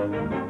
Música